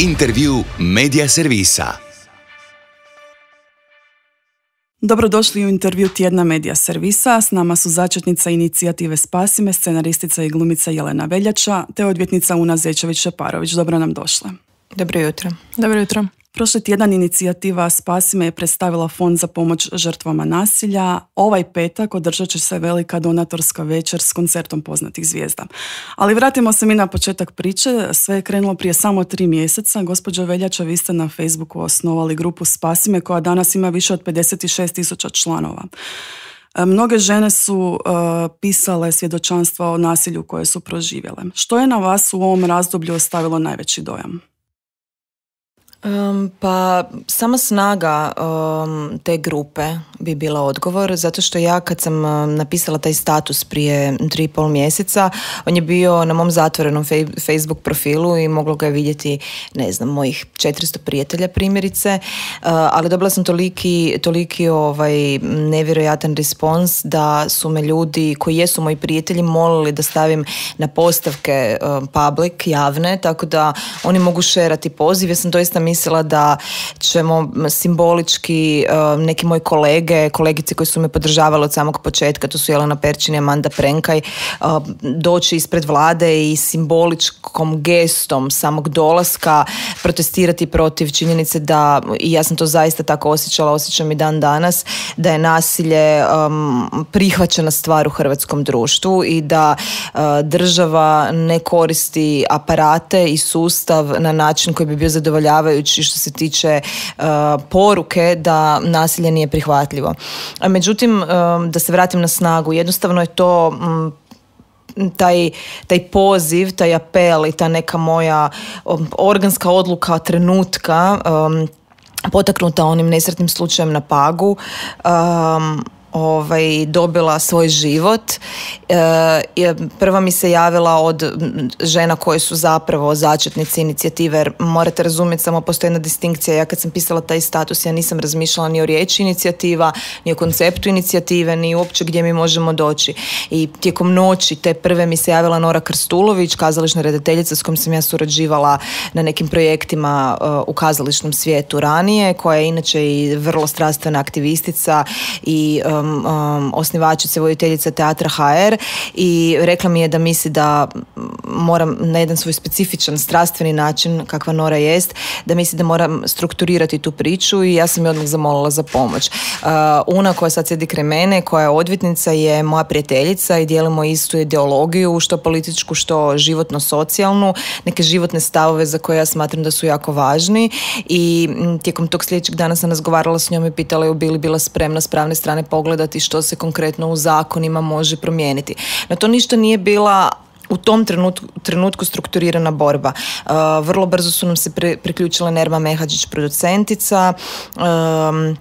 Intervju Medija Servisa. Dobrodošli u intervju tjedna Medija Servisa. S nama su začetnica inicijative Spasime, scenaristica i glumica Jelena Veljača, te odvjetnica Una Zečević-Šeparović. Dobro nam došle. Dobro jutro. Dobro jutro. Prošli tjedan inicijativa Spasi me je predstavila fond za pomoć žrtvama nasilja. Ovaj petak održat će se velika donatorska večer s koncertom poznatih zvijezda. Ali vratimo se mi na početak priče. Sve je krenulo prije samo tri mjeseca. Gospođo Veljača, vi ste na Facebooku osnovali grupu Spasi me koja danas ima više od 56 tisuća članova. E, mnoge žene su e, pisale svjedočanstva o nasilju koje su proživjele. Što je na vas u ovom razdoblju ostavilo najveći dojam? Pa sama snaga te grupe bi bila odgovor, zato što ja kad sam napisala taj status prije tri i pol mjeseca, on je bio na mom zatvorenom Facebook profilu i moglo ga je vidjeti, ne znam, mojih 400 prijatelja primjerice, ali dobila sam toliki, toliki ovaj, nevjerojatan respons da su me ljudi koji jesu moji prijatelji molili da stavim na postavke public, javne, tako da oni mogu šerati poziv. Ja sam doista mislila da ćemo simbolički uh, neki moji kolege, kolegice koji su me podržavali od samog početka, to su Jelena Perčin i Amanda Prenkaj, uh, doći ispred vlade i simboličkom gestom samog dolaska protestirati protiv činjenice da, i ja sam to zaista tako osjećala, osjećam i dan danas, da je nasilje prihvaćena stvar u hrvatskom društvu i da uh, država ne koristi aparate i sustav na način koji bi bio zadovoljavajući što se tiče uh, poruke da nasilje nije prihvatljivo. Međutim, um, da se vratim na snagu, jednostavno je to mm, taj, taj poziv, taj apel i ta neka moja um, organska odluka trenutka um, potaknuta onim nesretnim slučajem na Pagu ovaj, dobila svoj život. E, prva mi se javila od žena koje su zapravo začetnici inicijative, jer morate razumjeti, samo postoji jedna distinkcija. Ja kad sam pisala taj status, ja nisam razmišljala ni o riječi inicijativa, ni o konceptu inicijative, ni uopće gdje mi možemo doći. I tijekom noći te prve mi se javila Nora Krstulović, kazališna redateljica s kojom sam ja surađivala na nekim projektima uh, u kazališnom svijetu ranije, koja je inače i vrlo strastvena aktivistica i um, um, osnivačice, voditeljica teatra HR i rekla mi je da misli da moram na jedan svoj specifičan strastveni način kakva Nora jest, da misli da moram strukturirati tu priču i ja sam je odmah zamolila za pomoć. Uh, Una koja sad sjedi kraj mene, koja je odvjetnica, je moja prijateljica i dijelimo istu ideologiju, što političku, što životno socijalnu, neke životne stavove za koje ja smatram da su jako važni i tijekom tog sljedećeg dana sam razgovarala s njom i pitala ju bili bila spremna s pravne strane pogleda pogledati što se konkretno u zakonima može promijeniti. Na to ništa nije bila u tom trenutku, trenutku strukturirana borba. Uh, vrlo brzo su nam se priključile Nerma Mehađić, producentica, um,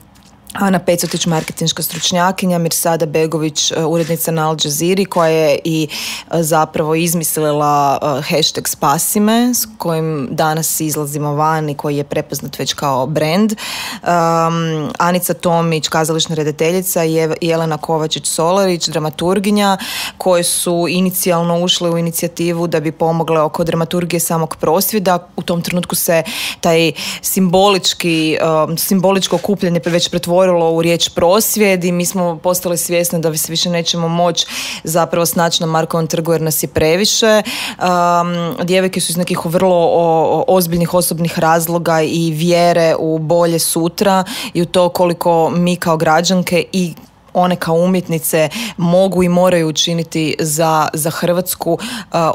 Ana Pecotić, marketinška stručnjakinja, Mirsada Begović, e, urednica na Al Jazeera, koja je i e, zapravo izmislila e, hashtag Spasime, s kojim danas izlazimo van i koji je prepoznat već kao brand. Um, Anica Tomić, kazališna redateljica i Jelena Kovačić-Solarić, dramaturginja, koje su inicijalno ušle u inicijativu da bi pomogle oko dramaturgije samog prosvjeda. U tom trenutku se taj simbolički, simboličko okupljanje već pretvorilo pretvorilo u riječ prosvjed i mi smo postali svjesni da se više nećemo moći zapravo snaći na Markovom trgu jer nas je previše. Um, djevojke su iz nekih vrlo ozbiljnih osobnih razloga i vjere u bolje sutra i u to koliko mi kao građanke i one kao umjetnice mogu i moraju učiniti za, za Hrvatsku, uh,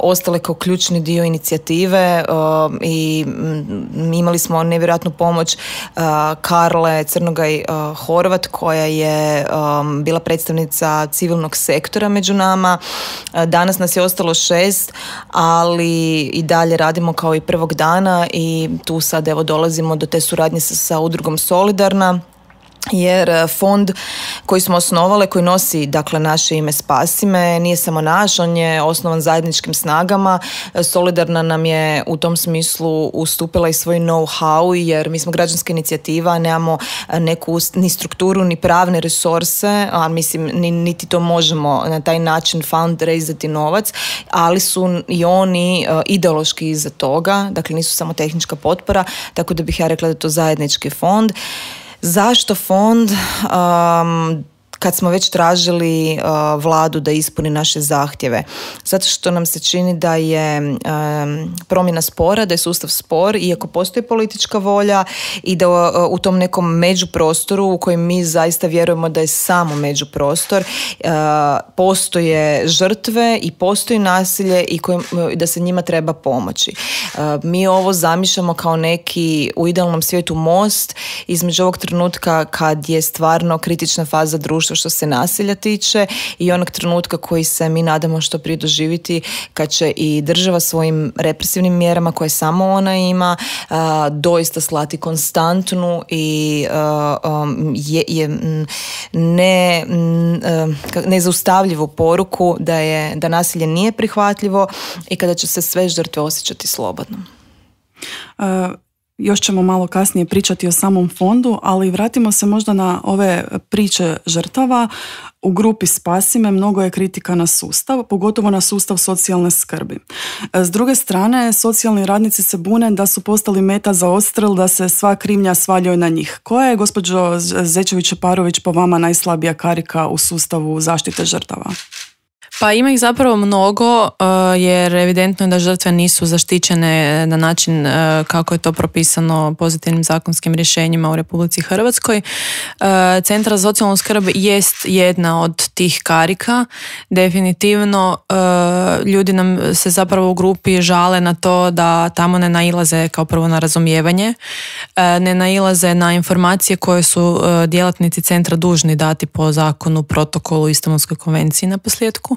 ostale kao ključni dio inicijative uh, i mm, imali smo nevjerojatnu pomoć uh, Karle Crnogaj Horvat koja je bila predstavnica civilnog sektora među nama. Danas nas je ostalo šest, ali i dalje radimo kao i prvog dana i tu sad evo dolazimo do te suradnje sa, sa udrugom Solidarna jer e, fond koji smo osnovali, koji nosi dakle naše ime Spasime, nije samo naš, on je osnovan zajedničkim snagama. E, solidarna nam je u tom smislu ustupila i svoj know-how jer mi smo građanska inicijativa, nemamo e, neku ni strukturu, ni pravne resurse, a mislim niti to možemo na taj način fundraisati novac, ali su i oni ideološki iza toga, dakle nisu samo tehnička potpora, tako da bih ja rekla da je to zajednički fond. Zašto fond? Um, kad smo već tražili uh, vladu da ispuni naše zahtjeve. Zato što nam se čini da je um, promjena spora, da je sustav spor, iako postoji politička volja i da uh, u tom nekom međuprostoru u kojem mi zaista vjerujemo da je samo međuprostor, uh, postoje žrtve i postoji nasilje i kojim, da se njima treba pomoći. Mi ovo zamišljamo kao neki u idealnom svijetu most između ovog trenutka kad je stvarno kritična faza društva što se nasilja tiče i onog trenutka koji se mi nadamo što prije doživiti kad će i država svojim represivnim mjerama koje samo ona ima doista slati konstantnu i um, je, je ne, nezaustavljivu poruku da je da nasilje nije prihvatljivo i kada će se sve žrtve osjećati slobodno. Još ćemo malo kasnije pričati o samom fondu, ali vratimo se možda na ove priče žrtava. U grupi Spasime mnogo je kritika na sustav, pogotovo na sustav socijalne skrbi. S druge strane, socijalni radnici se bune da su postali meta za ostrel, da se sva krivnja svaljuje na njih. Koja je, gospođo Zečević-Parović, po vama najslabija karika u sustavu zaštite žrtava? Pa ima ih zapravo mnogo uh, jer evidentno je da žrtve nisu zaštićene na način uh, kako je to propisano pozitivnim zakonskim rješenjima u Republici Hrvatskoj. Uh, Centar za socijalnu skrb jest jedna od tih karika. Definitivno ljudi nam se zapravo u grupi žale na to da tamo ne nailaze kao prvo na razumijevanje, ne nailaze na informacije koje su djelatnici centra dužni dati po zakonu, protokolu, Istanbulskoj konvenciji na posljedku.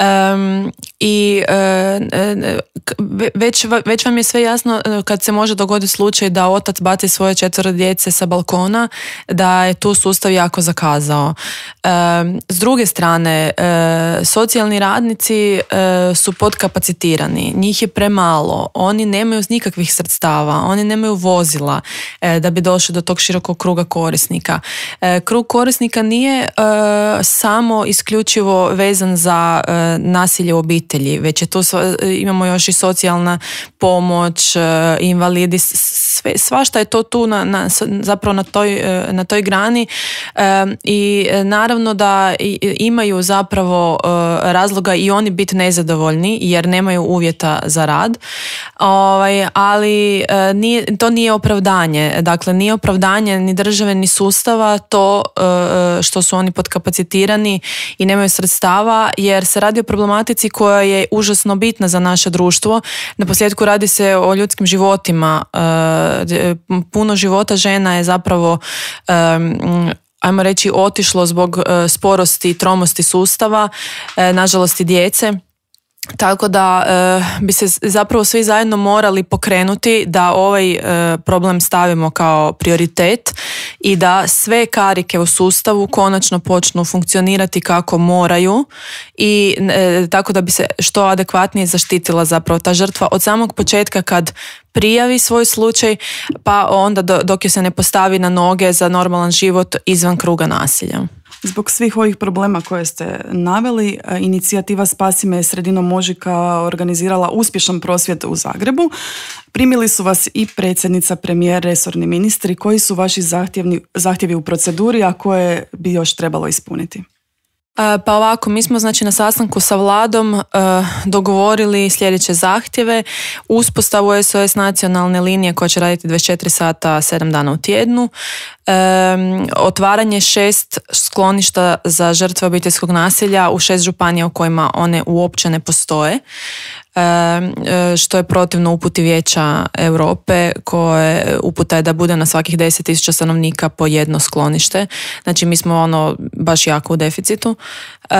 Um, I uh, već, već vam je sve jasno kad se može dogoditi slučaj da otac baci svoje četvero djece sa balkona, da je tu sustav jako zakazao. Um, s druge strane, uh, socijalni radnici uh, su podkapacitirani, njih je premalo, oni nemaju nikakvih sredstava, oni nemaju vozila da bi došli do tog širokog kruga korisnika. Krug korisnika nije samo isključivo vezan za E, nasilje u obitelji, već je tu imamo još i socijalna pomoć, e, invalidi, sve, svašta je to tu na, na, zapravo na toj, na toj grani i naravno da imaju zapravo razloga i oni biti nezadovoljni jer nemaju uvjeta za rad, ovaj, ali nije, to nije opravdanje, dakle nije opravdanje ni države ni sustava to što su oni podkapacitirani i nemaju sredstava jer se radi o problematici koja je užasno bitna za naše društvo. Na posljedku radi se o ljudskim životima. Puno života žena je zapravo ajmo reći otišlo zbog e, sporosti i tromosti sustava, e, nažalost i djece tako da e, bi se zapravo svi zajedno morali pokrenuti da ovaj e, problem stavimo kao prioritet i da sve karike u sustavu konačno počnu funkcionirati kako moraju i e, tako da bi se što adekvatnije zaštitila zapravo ta žrtva od samog početka kad prijavi svoj slučaj pa onda dok je se ne postavi na noge za normalan život izvan kruga nasilja. Zbog svih ovih problema koje ste naveli, e, inicijativa Spasi me sredinom Možika organizirala uspješan prosvjed u Zagrebu. Primili su vas i predsjednica, premijer, resorni ministri. Koji su vaši zahtjevi u proceduri, a koje bi još trebalo ispuniti? E, pa ovako, mi smo znači na sastanku sa vladom e, dogovorili sljedeće zahtjeve, uspostavu SOS nacionalne linije koja će raditi 24 sata 7 dana u tjednu, otvaranje šest skloništa za žrtve obiteljskog nasilja u šest županija u kojima one uopće ne postoje. E, što je protivno uputi Vijeća Europe koje uputa je da bude na svakih 10.000 stanovnika po jedno sklonište. Znači mi smo ono baš jako u deficitu. E,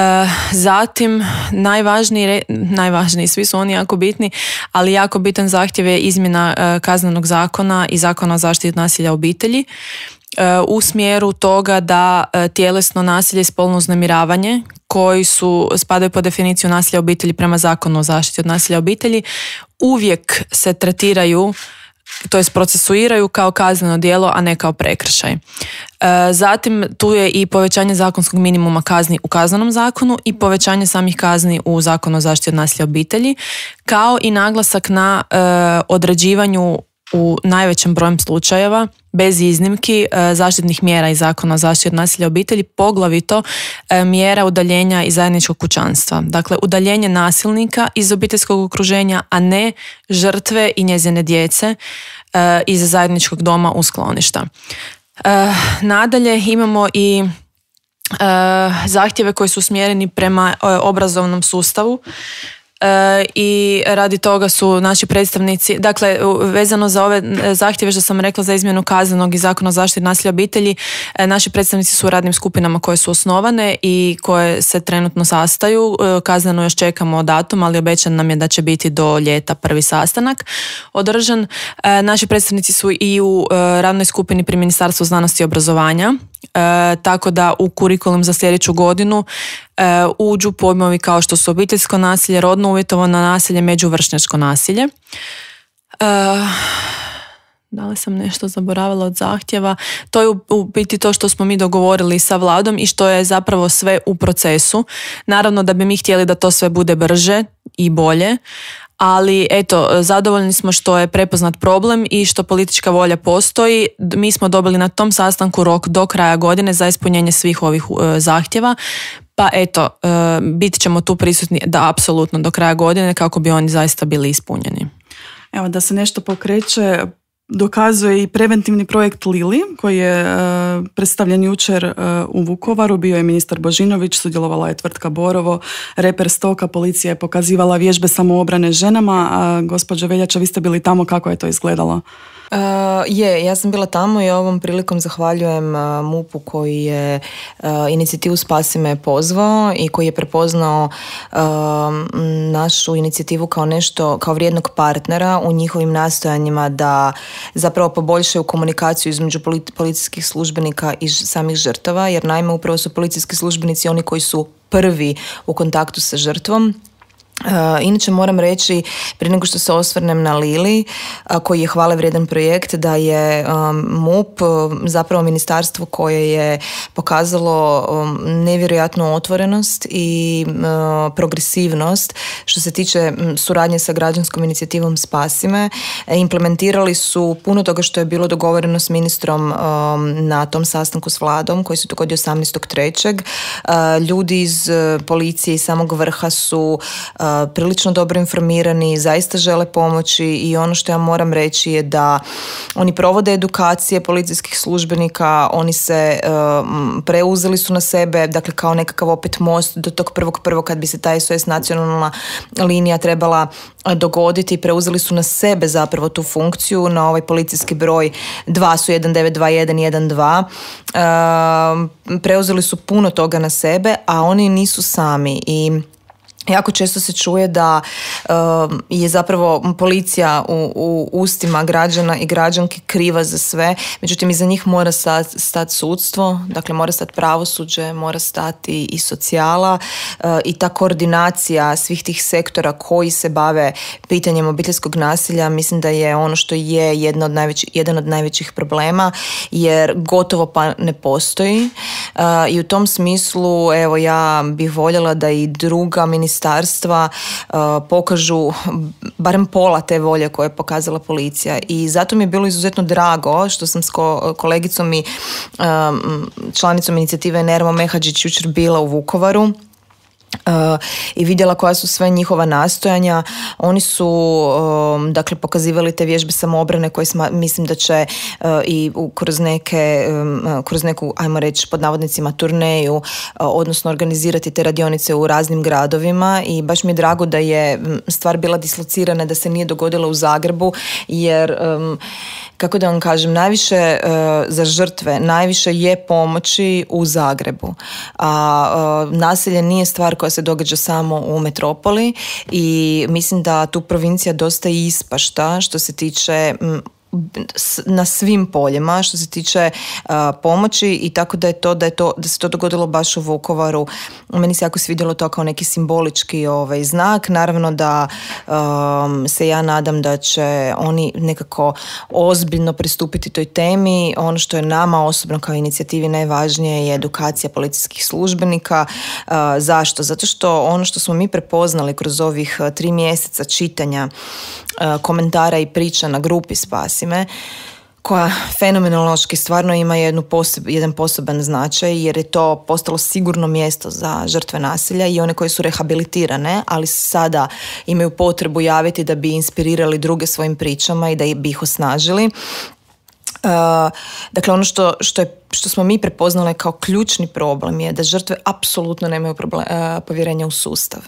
zatim najvažniji, najvažniji, svi su oni jako bitni, ali jako bitan zahtjev je izmjena e, kaznenog zakona i zakona o zaštiti nasilja obitelji u smjeru toga da tjelesno nasilje i spolno uznemiravanje koji su spadaju po definiciju nasilja obitelji prema zakonu o zaštiti od nasilja obitelji uvijek se tretiraju to jest procesuiraju kao kazneno djelo, a ne kao prekršaj. E, zatim tu je i povećanje zakonskog minimuma kazni u kaznenom zakonu i povećanje samih kazni u zakonu o zaštiti od nasilja obitelji, kao i naglasak na e, određivanju u najvećem brojem slučajeva bez iznimki e, zaštitnih mjera i zakona o zaštiti od nasilja obitelji, poglavito e, mjera udaljenja iz zajedničkog kućanstva. Dakle, udaljenje nasilnika iz obiteljskog okruženja, a ne žrtve i njezine djece e, iz zajedničkog doma u skloništa. Nadalje imamo i zahtjeve koji su usmjereni prema obrazovnom sustavu i radi toga su naši predstavnici, dakle vezano za ove e, zahtjeve što sam rekla za izmjenu kaznenog i zakona o zaštiti nasilja obitelji, e, naši predstavnici su u radnim skupinama koje su osnovane i koje se trenutno sastaju. Kazneno još čekamo datum, ali obećan nam je da će biti do ljeta prvi sastanak održan. Naši predstavnici su i u radnoj skupini pri Ministarstvu znanosti i obrazovanja E, tako da u kurikulum za sljedeću godinu e, uđu pojmovi kao što su obiteljsko nasilje, rodno uvjetovano nasilje, međuvršnjačko nasilje. E, da li sam nešto zaboravila od zahtjeva? To je u biti to što smo mi dogovorili sa vladom i što je zapravo sve u procesu. Naravno da bi mi htjeli da to sve bude brže i bolje, ali eto, zadovoljni smo što je prepoznat problem i što politička volja postoji. Mi smo dobili na tom sastanku rok do kraja godine za ispunjenje svih ovih e, zahtjeva. Pa eto, e, bit ćemo tu prisutni da apsolutno do kraja godine kako bi oni zaista bili ispunjeni. Evo da se nešto pokreće, dokazuje i preventivni projekt Lili koji je e, predstavljen jučer e, u Vukovaru. Bio je ministar Božinović, sudjelovala je tvrtka Borovo, reper Stoka, policija je pokazivala vježbe samoobrane ženama. A, gospođo Veljača, vi ste bili tamo, kako je to izgledalo? Uh, je, ja sam bila tamo i ovom prilikom zahvaljujem uh, MUP-u koji je inicijativu Spasi me pozvao i koji je prepoznao našu inicijativu kao nešto, kao vrijednog partnera u njihovim nastojanjima da zapravo poboljšaju komunikaciju između policijskih službenika i samih žrtava, jer naime upravo su policijski službenici oni koji su prvi u kontaktu sa žrtvom Uh, inače moram reći, prije nego što se osvrnem na Lili, uh, koji je hvale vrijedan projekt, da je um, MUP uh, zapravo ministarstvo koje je pokazalo um, nevjerojatnu otvorenost i progresivnost što se tiče suradnje sa građanskom inicijativom Spasime. Implementirali su puno toga što je bilo dogovoreno s ministrom um, na tom sastanku s vladom koji se dogodio 18.3. Ljudi iz policije i samog vrha su prilično dobro informirani, zaista žele pomoći i ono što ja moram reći je da oni provode edukacije policijskih službenika, oni se preuzeli su na sebe, dakle kao nekakav opet most do tog prvog prvog kad bi se ta SOS nacionalna linija trebala dogoditi, preuzeli su na sebe zapravo tu funkciju na ovaj policijski broj 2 su 192112 preuzeli su puno toga na sebe, a oni nisu sami i Jako često se čuje da um, je zapravo policija u, u ustima građana i građanki kriva za sve, međutim iza njih mora stati stat sudstvo, dakle mora stati pravosuđe, mora stati i socijala uh, i ta koordinacija svih tih sektora koji se bave pitanjem obiteljskog nasilja, mislim da je ono što je jedna od jedan od najvećih problema jer gotovo pa ne postoji. Uh, i u tom smislu evo ja bih voljela da i druga ministarstva ministarstva e, pokažu barem pola te volje koje je pokazala policija. I zato mi je bilo izuzetno drago što sam s kolegicom i e, članicom inicijative Nermo Mehađić jučer bila u Vukovaru i vidjela koja su sve njihova nastojanja. Oni su um, dakle pokazivali te vježbe samoobrane koje sma, mislim da će uh, i kroz neke um, kroz neku ajmo reći pod navodnicima turneju uh, odnosno organizirati te radionice u raznim gradovima i baš mi je drago da je stvar bila dislocirana da se nije dogodila u Zagrebu jer um, kako da vam kažem, najviše za žrtve, najviše je pomoći u Zagrebu. A uh, nasilje nije stvar koja se događa samo u metropoli i mislim da tu provincija dosta ispašta što se tiče na svim poljima što se tiče pomoći i tako da je to da je to da se to dogodilo baš u Vukovaru. Meni se jako svidjelo to kao neki simbolički ovaj znak. Naravno da um, se ja nadam da će oni nekako ozbiljno pristupiti toj temi. Ono što je nama osobno kao inicijativi najvažnije je edukacija policijskih službenika. Zašto? Zato što ono što smo mi prepoznali kroz ovih tri mjeseca čitanja komentara i priča na grupi Spasime koja fenomenološki stvarno ima jednu poseb, jedan poseban značaj jer je to postalo sigurno mjesto za žrtve nasilja i one koje su rehabilitirane, ali sada imaju potrebu javiti da bi inspirirali druge svojim pričama i da bi ih osnažili. dakle, ono što, što, je, što smo mi prepoznali kao ključni problem je da žrtve apsolutno nemaju problem, povjerenja u sustav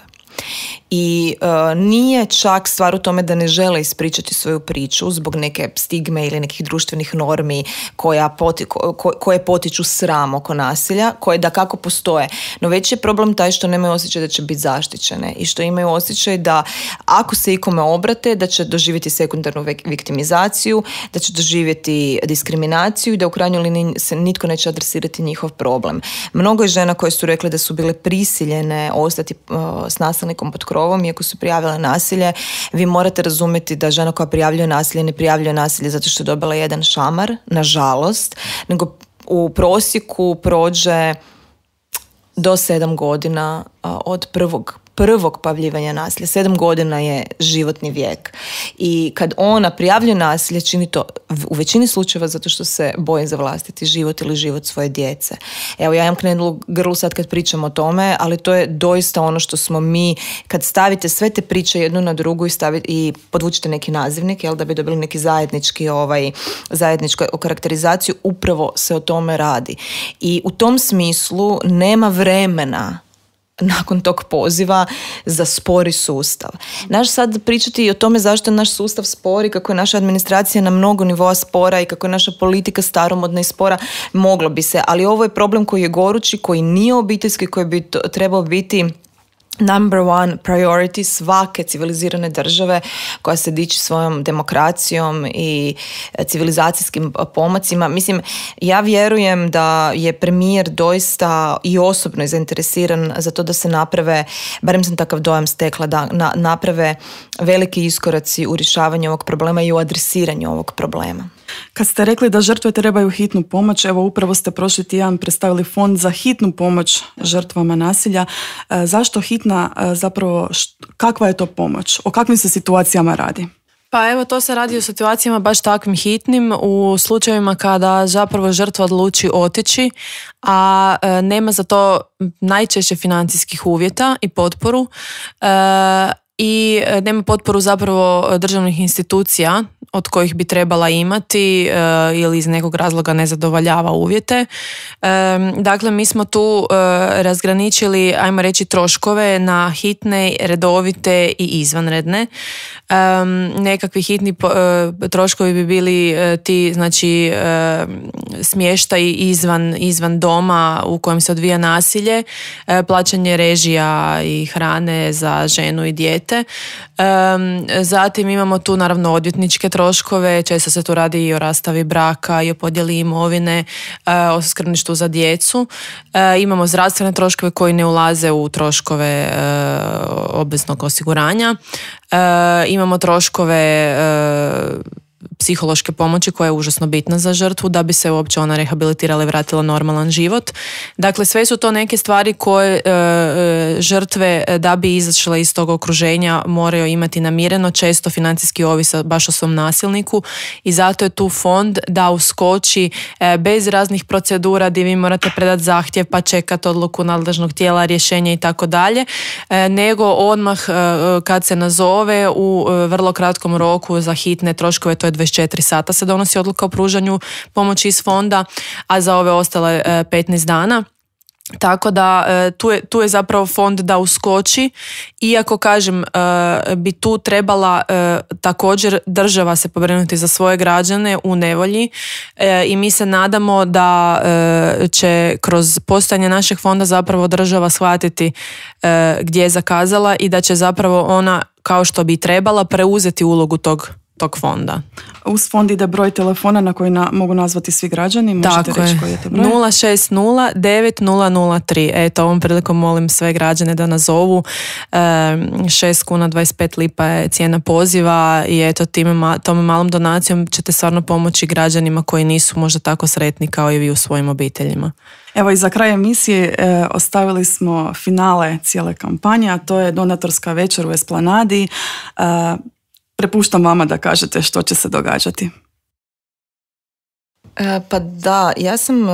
i e, nije čak stvar u tome da ne žele ispričati svoju priču zbog neke stigme ili nekih društvenih normi koja poti, koje potiču sram oko nasilja, koje da kako postoje. No već je problem taj što nemaju osjećaj da će biti zaštićene i što imaju osjećaj da ako se ikome obrate da će doživjeti sekundarnu viktimizaciju, da će doživjeti diskriminaciju i da u krajnjoj liniji se nitko neće adresirati njihov problem. Mnogo je žena koje su rekle da su bile prisiljene ostati uh, s nasilnikom pod iako su prijavile nasilje. Vi morate razumjeti da žena koja prijavljuje nasilje ne prijavljuje nasilje zato što je dobila jedan šamar, nažalost, nego u prosjeku prođe do sedam godina od prvog prvog pavljivanja nasilja. Sedam godina je životni vijek. I kad ona prijavljuje nasilje, čini to u većini slučajeva zato što se boje za vlastiti život ili život svoje djece. Evo, ja imam knedlu grlu sad kad pričam o tome, ali to je doista ono što smo mi, kad stavite sve te priče jednu na drugu i, stavite, i podvučite neki nazivnik, jel, da bi dobili neki zajednički, ovaj, zajedničku karakterizaciju, upravo se o tome radi. I u tom smislu nema vremena nakon tog poziva za spori sustav. Naš sad pričati i o tome zašto je naš sustav spori, kako je naša administracija na mnogo nivoa spora i kako je naša politika staromodna i spora, moglo bi se, ali ovo je problem koji je gorući, koji nije obiteljski, koji bi trebao biti number one priority svake civilizirane države koja se diči svojom demokracijom i civilizacijskim pomacima. Mislim, ja vjerujem da je premijer doista i osobno zainteresiran za to da se naprave, barem sam takav dojam stekla, da naprave veliki iskoraci u rješavanju ovog problema i u adresiranju ovog problema. Kad ste rekli da žrtve trebaju hitnu pomoć, evo upravo ste prošli tjedan predstavili fond za hitnu pomoć žrtvama nasilja. E, zašto hitna e, zapravo, kakva je to pomoć? O kakvim se situacijama radi? Pa evo to se radi o situacijama baš takvim hitnim u slučajevima kada zapravo žrtva odluči otići, a e, nema za to najčešće financijskih uvjeta i potporu i nema potporu zapravo državnih institucija od kojih bi trebala imati e, ili iz nekog razloga ne zadovoljava uvjete. E, dakle, mi smo tu e, razgraničili, ajmo reći, troškove na hitne, redovite i izvanredne. Nekakvi hitni troškovi bi bili ti, znači, smještaj izvan, izvan doma u kojem se odvija nasilje, plaćanje režija i hrane za ženu i dijete. Zatim imamo tu naravno odvjetničke troškove, često se tu radi i o rastavi braka i o podjeli imovine, e, o skrbništvu za djecu. E, imamo zdravstvene troškove koji ne ulaze u troškove e, obveznog osiguranja. Imamo troškove psihološke pomoći koja je užasno bitna za žrtvu da bi se uopće ona rehabilitirala i vratila normalan život. Dakle, sve su to neke stvari koje e, e, žrtve e, da bi izašle iz tog okruženja moraju imati namireno, često financijski ovisa baš o svom nasilniku i zato je tu fond da uskoči bez raznih procedura gdje vi morate predati zahtjev pa čekati odluku nadležnog tijela, rješenja i tako dalje, nego odmah kad se nazove u vrlo kratkom roku za hitne troškove, to je 24 sata se donosi odluka o pružanju pomoći iz fonda, a za ove ostale 15 e, dana. Tako da e, tu je, tu je zapravo fond da uskoči, iako kažem e, bi tu trebala također država se pobrinuti za svoje građane u nevolji i mi se nadamo da će kroz postojanje našeg fonda zapravo država shvatiti gdje je zakazala i da će zapravo ona kao što bi trebala preuzeti ulogu tog tog fonda. Uz fond ide broj telefona na koji na, mogu nazvati svi građani. Možete Tako reći je. koji je to broj? 060 9003. Eto, ovom prilikom molim sve građane da nazovu. E, 6 kuna 25 lipa je cijena poziva i eto time, ma- tom malom donacijom ćete stvarno pomoći građanima koji nisu možda tako sretni kao i vi u svojim obiteljima. Evo i za kraj emisije e, ostavili smo finale cijele kampanje, a to je donatorska večer u Esplanadi. E, prepuštam vama da kažete što će se događati. E, Pa da, ja sam e,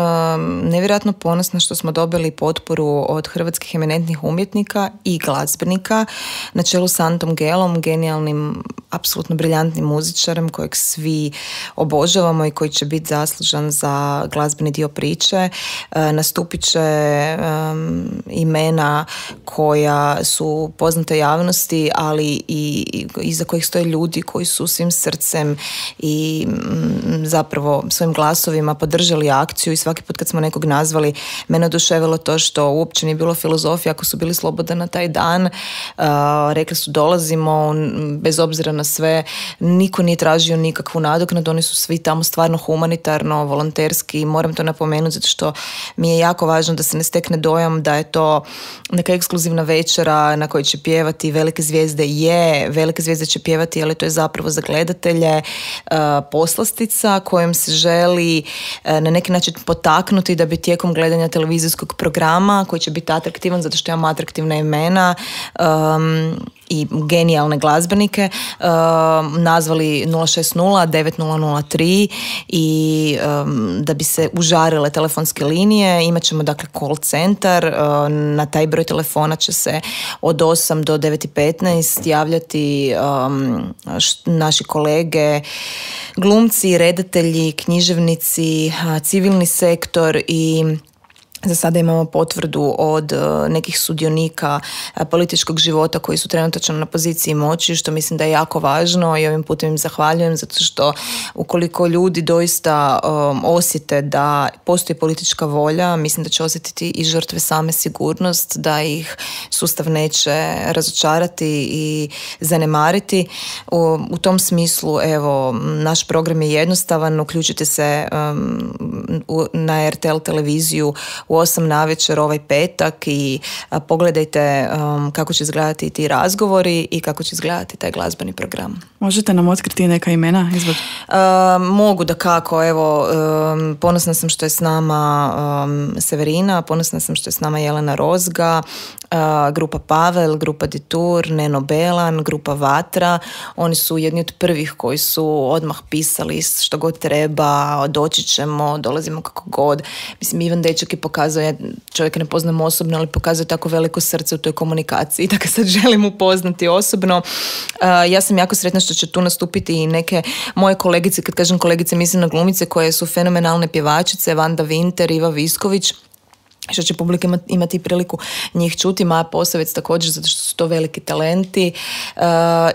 nevjerojatno ponosna što smo dobili potporu od hrvatskih eminentnih umjetnika i glazbenika na čelu s Antom Gelom, genijalnim, apsolutno briljantnim muzičarem kojeg svi obožavamo i koji će biti zaslužan za glazbeni dio priče. E, Nastupit će imena koja su poznate javnosti, ali i iza kojih stoje ljudi koji su svim srcem i zapravo svojim glasovima podržali akciju i svaki put kad smo nekog nazvali, mene oduševilo to što uopće nije bilo filozofije ako su bili slobodni na taj dan. Uh, rekli su dolazimo bez obzira na sve. Niko nije tražio nikakvu nadoknadu, oni su svi tamo stvarno humanitarno, volonterski i moram to napomenuti zato što mi je jako važno da se ne stekne dojam da je to neka ekskluzivna večera na kojoj će pjevati velike zvijezde. Je, velike zvijezde će pjevati, ali to je zapravo za gledatelje uh, poslastica kojom se želi uh, na neki način potaknuti da bi tijekom gledanja televizijskog programa koji će biti atraktivan zato što imamo atraktivna imena i genijalne glazbenike um, nazvali 060 9003 i um, da bi se užarile telefonske linije imat ćemo dakle call centar uh, na taj broj telefona će se od 8 do 9.15 javljati naši kolege glumci, redatelji, književnici, civilni sektor i za sada imamo potvrdu od e, nekih sudionika e, političkog života koji su trenutačno na poziciji moći, što mislim da je jako važno i ovim putem im zahvaljujem zato što ukoliko ljudi doista um, osjete da postoji politička volja, mislim da će osjetiti i žrtve same sigurnost, da ih sustav neće razočarati i zanemariti. U, u tom smislu, evo, naš program je jednostavan, uključite se um, u- na RTL televiziju 8 navečer ovaj petak i pogledajte um, kako će izgledati ti razgovori i kako će izgledati taj glazbeni program. Možete nam otkriti neka imena? Izvod... Um, mogu da kako, evo, um, ponosna sam što je s nama um, Severina, ponosna sam što je s nama Jelena Rozga, uh, grupa Pavel, grupa Ditur, Neno Belan, grupa Vatra. Oni su jedni od prvih koji su odmah pisali što god treba, doći ćemo, dolazimo kako god. Mislim, Ivan Dečak je pokazao, ja čovjeka ne poznam osobno, ali pokazuje tako veliko srce u toj komunikaciji, ga sad želim upoznati osobno. Ja sam jako sretna što će tu nastupiti i neke moje kolegice, kad kažem kolegice mislim na glumice koje su fenomenalne pjevačice, Vanda Winter, Iva Visković, što će publika ima- imati priliku njih čuti, Maja Posavec također zato što su to veliki talenti. Uh,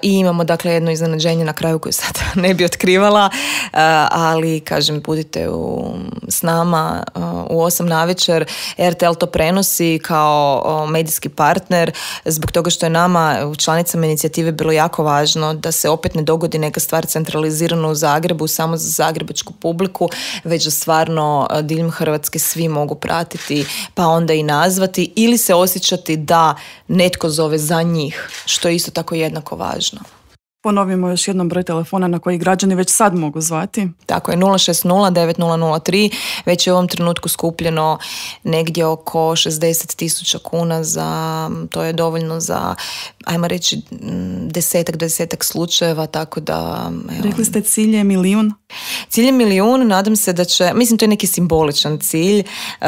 i imamo dakle jedno iznenađenje na kraju koje sad ne bi otkrivala, uh, ali kažem budite u, s nama uh, u 8 navečer, RTL to prenosi kao medijski partner. Zbog toga što je nama u članicama inicijative bilo jako važno da se opet ne dogodi neka stvar centralizirana u Zagrebu samo za zagrebačku publiku, već da stvarno diljem Hrvatske svi mogu pratiti pa onda i nazvati ili se osjećati da netko zove za njih, što je isto tako jednako važno. Ponovimo još jednom broj telefona na koji građani već sad mogu zvati. Tako je 060-9003, već je u ovom trenutku skupljeno negdje oko 60 tisuća kuna za, to je dovoljno za, ajmo reći, desetak, desetak slučajeva, tako da... Evo, Rekli ste cilj je milijun. Cilj je milijun, nadam se da će, mislim to je neki simboličan cilj, uh,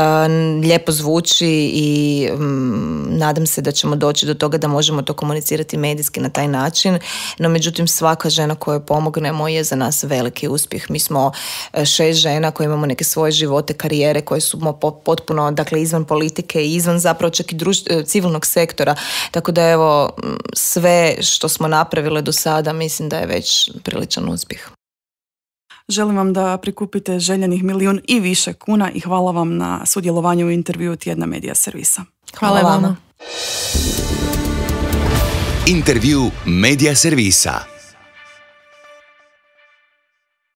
lijepo zvuči i mm, nadam se da ćemo doći do toga da možemo to komunicirati medijski na taj način, no međutim svaka žena kojoj pomognemo je za nas veliki uspjeh. Mi smo e, šest žena koje imamo neke svoje živote, karijere koje su potpuno dakle, izvan politike i izvan zapravo čak i e, civilnog sektora, tako da evo mm, sve što smo napravile do sada mislim da je već priličan uspjeh. Želim vam da prikupite željenih milijun i više kuna i hvala vam na sudjelovanju u intervju Tjedna medija servisa. Hvala i vama. Intervju Medija servisa.